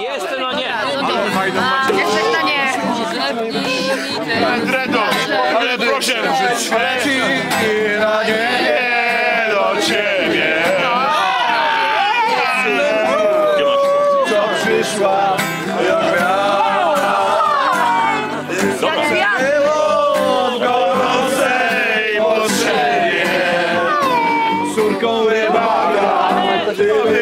Jeszcze no nie. Jeszcze kto nie? Dredo, ale proszę, leci nadzieję do ciebie. Co przyszła potrzebie. Córką rybaka, ty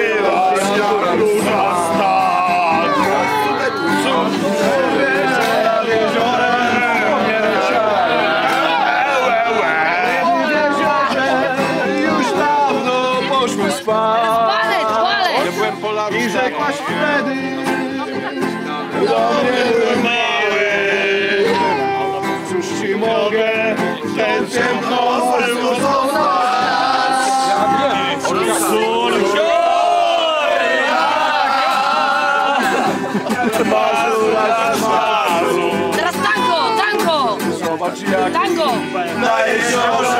I rzekłaś wtedy Do mnie mały Cóż ci mogę Ten Mazura zmazu Teraz tango, tango! Zobacz jak Tango! na jeziorze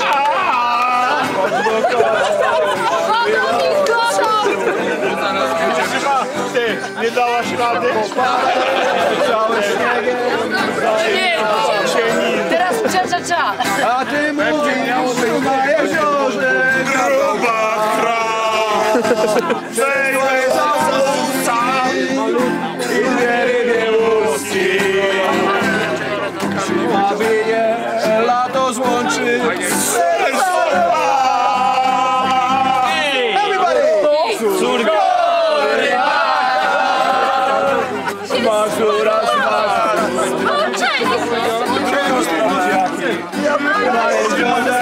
nie dałaś rady? Teraz cza, cza, A ty mówisz na jeziorze Gruba kra Przejmę za I rybie łuski Krzywawienie lato złączy Na